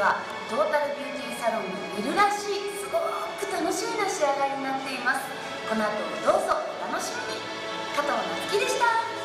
はトータルビューティーサロンのビルらしいすごく楽しみな仕上がりになっています。この後どうぞお楽しみに。加藤夏樹でした。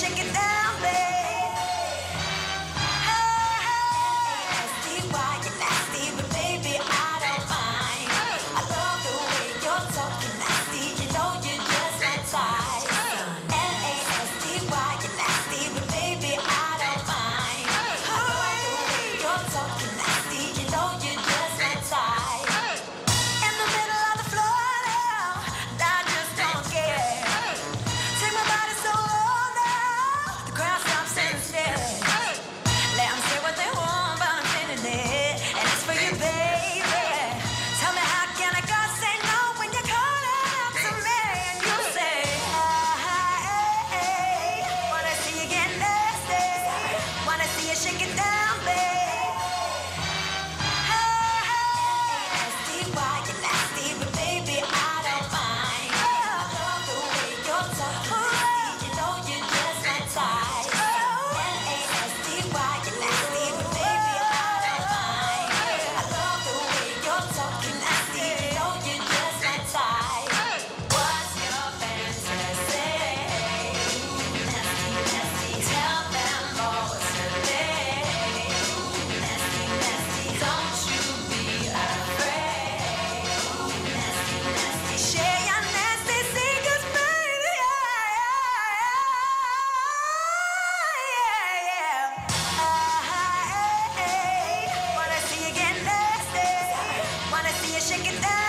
shake it down. shake it down.